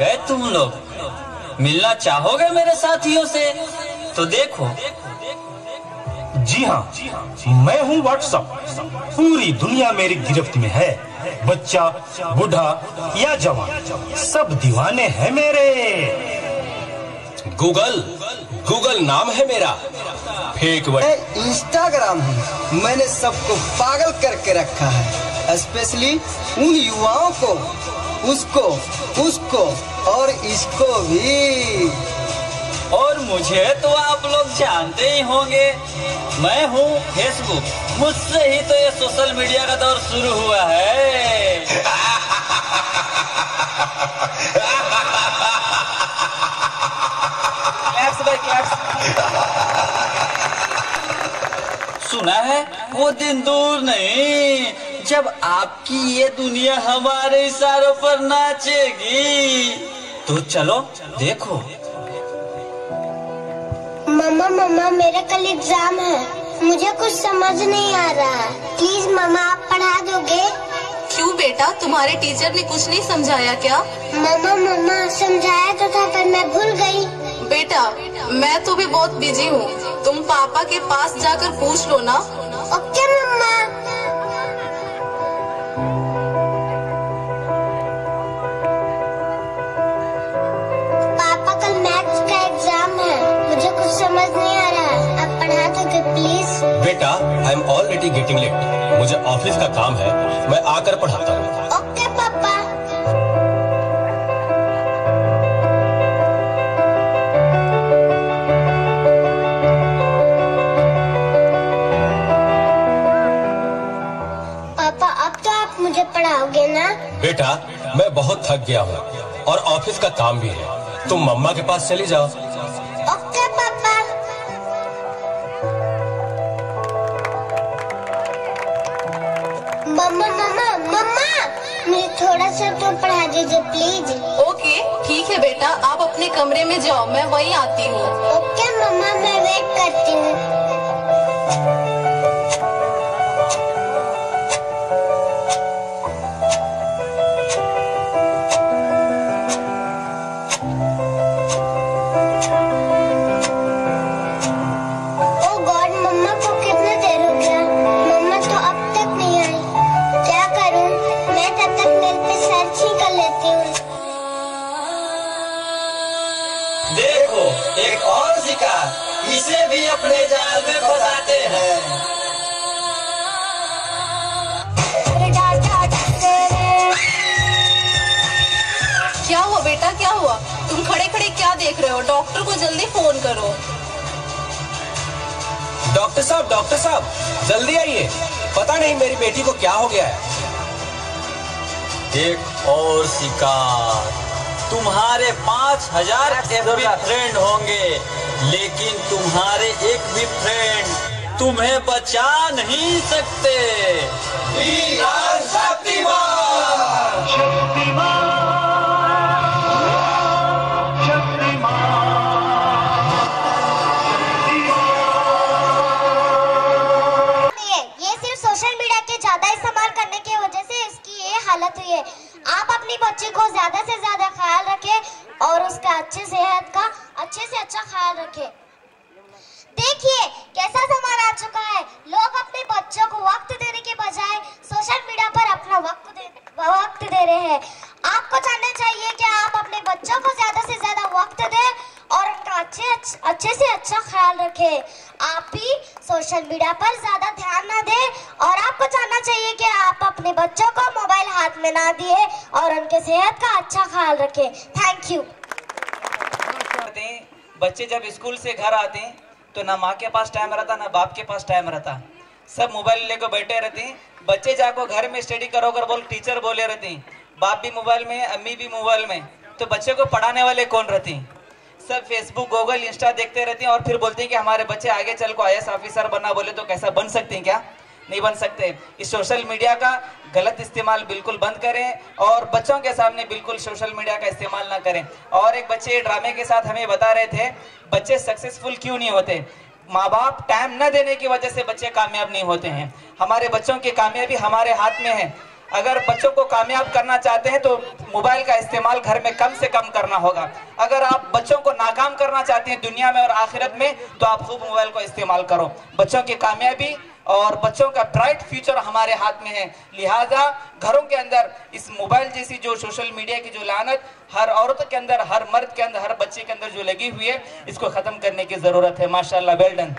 गए तुम लोग? मिलना चाहोगे मेरे साथियों से? तो देखो। जी हाँ मैं हूँ व्हाट्सअप पूरी दुनिया मेरी गिरफ्त में है। बच्चा, बूढ़ा या जवान, सब दीवाने हैं मेरे। गूगल गूगल नाम है मेरा। फेक वर्ड इंस्टाग्राम हूँ। मैंने सबको पागल करके रखा है स्पेशली उन युवाओं को। उसको उसको और इसको भी। और मुझे तो आप लोग जानते ही होंगे, मैं हूँ फेसबुक मुझसे ही तो ये सोशल मीडिया का दौर शुरू हुआ है। सुना है? वो दिन दूर नहीं। जब आपकी ये दुनिया हमारे इशारों पर नाचेगी तो चलो देखो। मम्मा मम्मा मेरा कल एग्ज़ाम है। मुझे कुछ समझ नहीं आ रहा। है प्लीज़ मम्मा आप पढ़ा दोगे? क्यों बेटा? तुम्हारे टीचर ने कुछ नहीं समझाया क्या? मम्मा मम्मा समझाया तो था पर मैं भूल गई। बेटा मैं तो भी बहुत बिज़ी हूँ। तुम पापा के पास जाकर पूछ लो ना। ओके बेटा I am already getting late मुझे ऑफ़िस का काम है मैं आकर पढ़ाता हूँ। ओके पापा। पापा अब तो आप मुझे पढ़ाओगे ना? बेटा मैं बहुत थक गया हूँ और ऑफ़िस का काम भी है। तुम मम्मा के पास चली जाओ। है, बेटा, आप अपने कमरे में जाओ, मैं वहीं आती हूँ। ओके, मम्मा, मैं वेट करती हूँ। ओ गॉड एक और शिकार इसे भी अपने जाल में फंसाते हैं। क्या हुआ बेटा क्या हुआ? तुम खड़े खड़े क्या देख रहे हो? डॉक्टर को जल्दी फ़ोन करो। डॉक्टर साहब डॉक्टर साहब जल्दी आइए। पता नहीं मेरी बेटी को क्या हो गया है। एक और शिकार। तुम्हारे पाँच हज़ार फ्रेंड होंगे लेकिन तुम्हारे एक भी फ्रेंड तुम्हें बचा नहीं सकते। ये आप अपनी बच्चे को ज़्यादा से ज़्यादा ख्याल रखें और उसका अच्छे सेहत का, अच्छे से अच्छा ख्याल रखें। देखिए, कैसा सामान आ चुका है। लोग अपने अच्छे अच्छे से अच्छा ख्याल रखें। आप भी सोशल मीडिया पर ज़्यादा ध्यान ना दें और आपको जानना चाहिए कि आप अपने बच्चों को मोबाइल हाथ में ना दिए और उनके सेहत का अच्छा ख्याल रखें। थैंक यू बच्चे जब स्कूल से घर आते हैं तो ना माँ के पास टाइम रहता, ना बाप के पास टाइम रहता। सब मोबाइल लेकर बैठे रहते हैं। बच्चे जाकर घर में स्टडी करो कर बोल टीचर बोले रहते हैं। बाप भी मोबाइल में, अम्मी भी मोबाइल में। तो बच्चे को पढ़ाने वाले कौन रहते हैं? सब फेसबुक गूगल इंस्टा देखते रहते हैं और फिर बोलते हैं कि हमारे बच्चे आगे चल को आई ऑफिसर बनना बोले तो कैसा बन सकते हैं क्या? नहीं बन सकते। इस सोशल मीडिया का गलत इस्तेमाल बिल्कुल बंद करें और बच्चों के सामने बिल्कुल सोशल मीडिया का इस्तेमाल ना करें। और एक बच्चे ड्रामे के साथ हमें बता रहे थे, बच्चे सक्सेसफुल क्यों नहीं होते? माँ बाप टाइम न देने की वजह से बच्चे कामयाब नहीं होते हैं। हमारे बच्चों की कामयाबी हमारे हाथ में है। अगर बच्चों को कामयाब करना चाहते हैं तो मोबाइल का इस्तेमाल घर में कम से कम करना होगा। अगर आप बच्चों को नाकाम करना चाहते हैं दुनिया में और आखिरत में तो आप खूब मोबाइल को इस्तेमाल करो। बच्चों की कामयाबी और बच्चों का ब्राइट फ्यूचर हमारे हाथ में है। लिहाजा घरों के अंदर, इस मोबाइल जैसी जो सोशल मीडिया की जो लानत, हर औरत के अंदर, हर मर्द के अंदर, हर बच्चे के अंदर जो लगी हुई है, इसको खत्म करने की ज़रूरत है। माशाल्लाह, वेल डन।